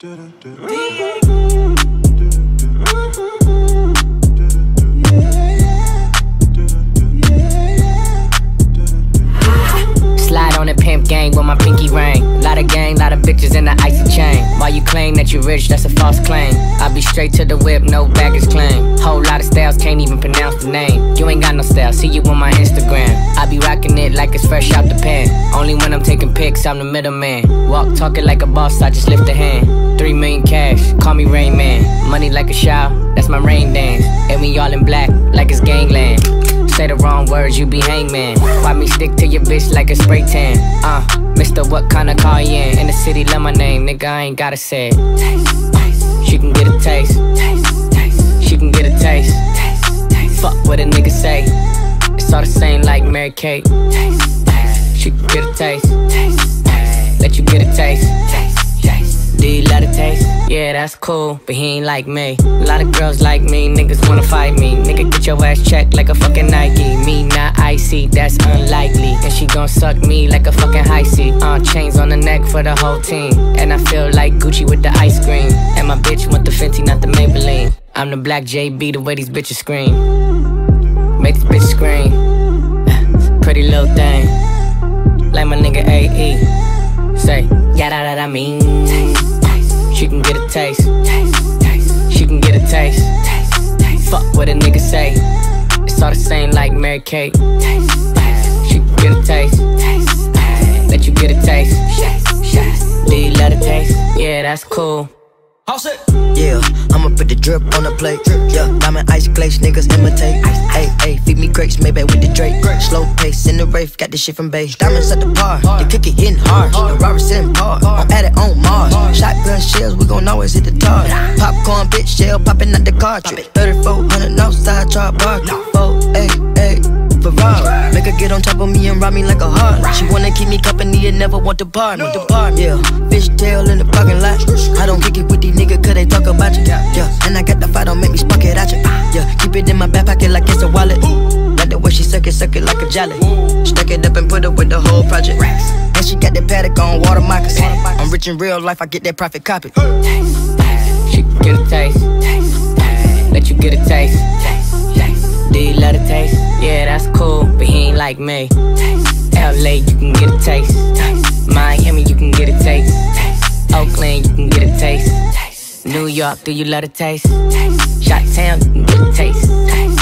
Slide on the pimp gang with my pinky ring. Lot of gang, lot of bitches in the icy chain. Why you claim that you rich, that's a false claim. I be straight to the whip, no baggage claim. Whole lot of styles, can't even pronounce the name. You ain't got no style, see you on my Instagram. I be rocking it like it's fresh out the pan. I'm the middleman. Walk talking like a boss, I just lift a hand. Three million cash, call me Rain Man. Money like a shower, that's my rain dance. And we all in black, like it's gangland. Say the wrong words, you be hangman. Why me stick to your bitch like a spray tan? Uh, Mister, what kind of car you in? In the city, love my name, nigga, I ain't gotta say it. She can get a taste. She can get a taste. Fuck what a nigga say. It's all the same like Mary Kate. She can get a taste. taste, taste. Let you get a taste. taste, taste. Do you love the taste? Yeah, that's cool, but he ain't like me. A lot of girls like me, niggas wanna fight me. Nigga, get your ass checked like a fucking Nike. Me not icy, that's unlikely. And she gon' suck me like a fucking high C. Uh, chains on the neck for the whole team. And I feel like Gucci with the ice cream. And my bitch want the Fenty, not the Maybelline. I'm the black JB, the way these bitches scream. Make this bitch scream. Pretty little thing. Say, yeah, that, that I mean. She can get a taste. She can get a taste. Fuck what a nigga say. It's all the same like Mary Kate. She can get a taste. Let you get a taste. Do you love the taste? Yeah, that's cool. Yeah, I'ma put the drip on the plate. Yeah, diamond ice glaze, niggas imitate. Hey, hey, feed me grapes, Maybach with the Drake. Slow pace in the rave, got this shit from base. Diamonds at the bar, the cookie hitting hard. The robber sitting par, I'm at it on Mars. Shotgun shells, we gon' always hit the tar. Popcorn, bitch, shell popping out the cartridge. 3400 outside, chop bar. Oh, hey, hey. Ferrari. Make her get on top of me and ride me like a heart. She wanna keep me company and never want to part yeah. Fish tail in the parking lot. I don't kick it with these niggas cause they talk about jelly. Stack it up and put it with the whole project. And she got that Patek on water moccasins. I'm rich in real life, I get that profit copy. She can get a taste. Let you get a taste. Do you love the taste? Yeah, that's cool, but he ain't like me. LA, you can get a taste. Miami, you can get a taste. Oakland, you can get a taste. New York, do you love the taste? Shot Town, you can get a taste.